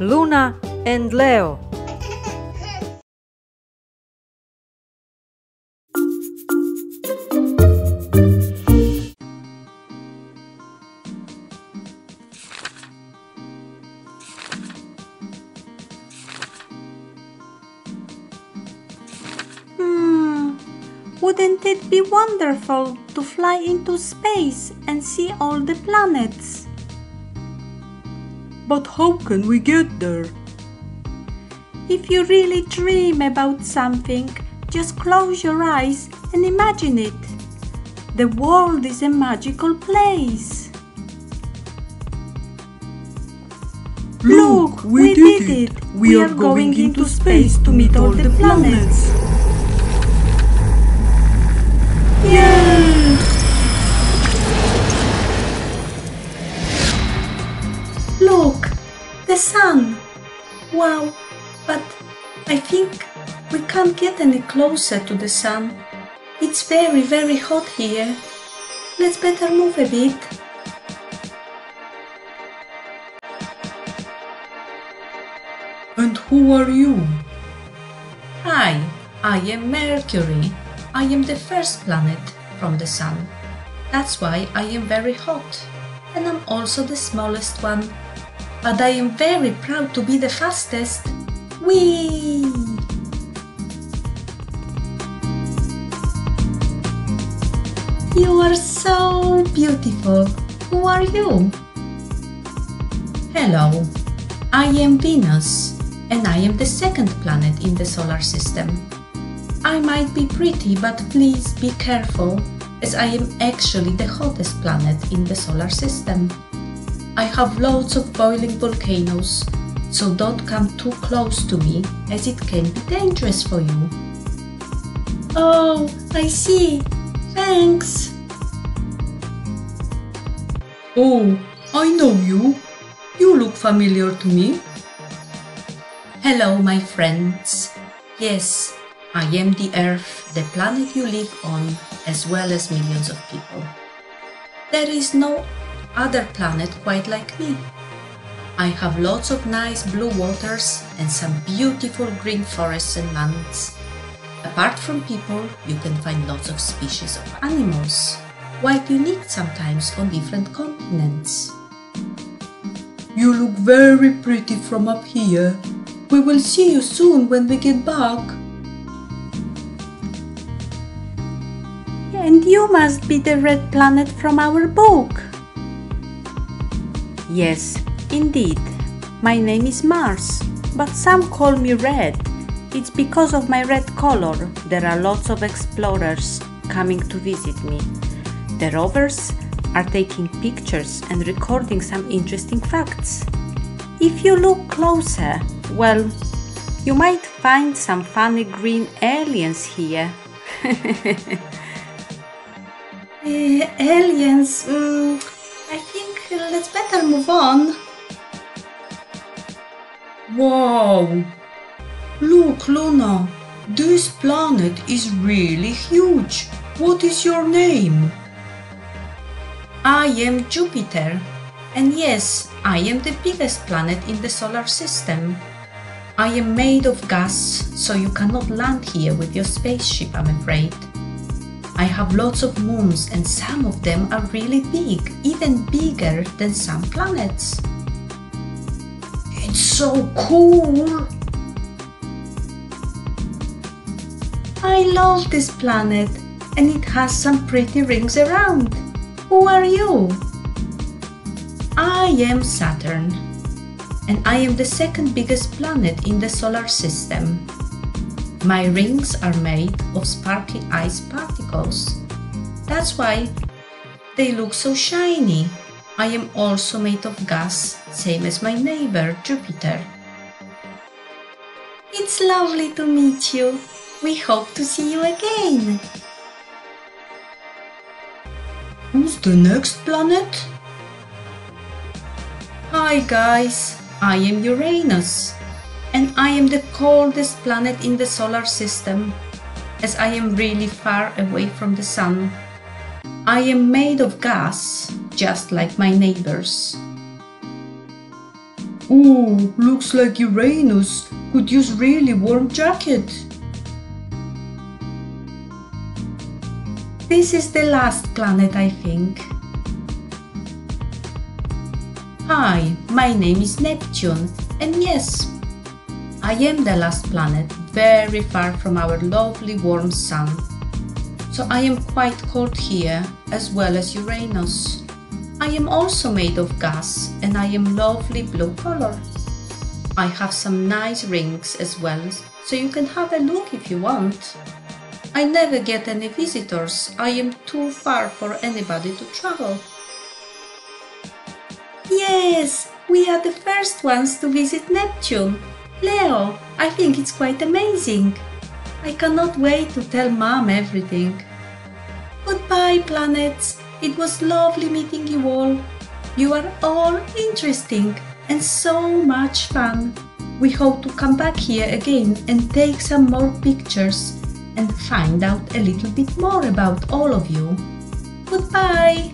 Luna and Leo. Hmm, wouldn't it be wonderful to fly into space and see all the planets? But how can we get there? If you really dream about something, just close your eyes and imagine it. The world is a magical place. Look, we did it. We are going into space to meet all the planets. Yay! The sun. Wow, but I think we can't get any closer to the sun. It's very, very hot here. Let's better move a bit. And who are you? Hi, I am Mercury. I am the first planet from the Sun. That's why I am very hot. And I'm also the smallest one. But I am very proud to be the fastest. Whee! You are so beautiful. Who are you? Hello, I am Venus, and I am the second planet in the solar system. I might be pretty, but please be careful, as I am actually the hottest planet in the solar system. I have lots of boiling volcanoes, so don't come too close to me, as it can be dangerous for you. Oh, I see. Thanks. Oh, I know you. You look familiar to me. Hello, my friends. Yes, I am the Earth, the planet you live on, as well as millions of people. There is no other planet quite like me. I have lots of nice blue waters and some beautiful green forests and lands. Apart from people, you can find lots of species of animals, quite unique sometimes on different continents. You look very pretty from up here. We will see you soon when we get back. And you must be the red planet from our book. Yes, indeed. My name is Mars, but some call me Red. It's because of my red color. There are lots of explorers coming to visit me. The rovers are taking pictures and recording some interesting facts. If you look closer, well, you might find some funny green aliens here. Uh, aliens, mm, I think let's better move on. Wow! Look, Luna, this planet is really huge. What is your name? I am Jupiter, and yes, I am the biggest planet in the solar system. I am made of gas, so you cannot land here with your spaceship, I'm afraid. I have lots of moons, and some of them are really big, even bigger than some planets. It's so cool! I love this planet, and it has some pretty rings around. Who are you? I am Saturn, and I am the second biggest planet in the solar system. My rings are made of sparkly ice particles. That's why they look so shiny. I am also made of gas, same as my neighbor Jupiter. It's lovely to meet you. We hope to see you again. Who's the next planet? Hi guys, I am Uranus and I am the coldest planet in the solar system as I am really far away from the sun. I am made of gas, just like my neighbors. Ooh, looks like Uranus could use really warm jacket. This is the last planet, I think. Hi, my name is Neptune, and yes, I am the last planet, very far from our lovely warm sun. So I am quite cold here, as well as Uranus. I am also made of gas, and I am lovely blue color. I have some nice rings as well, so you can have a look if you want. I never get any visitors. I am too far for anybody to travel. Yes, we are the first ones to visit Neptune. Leo, I think it's quite amazing. I cannot wait to tell Mom everything. Goodbye, planets. It was lovely meeting you all. You are all interesting and so much fun. We hope to come back here again and take some more pictures and find out a little bit more about all of you. Goodbye!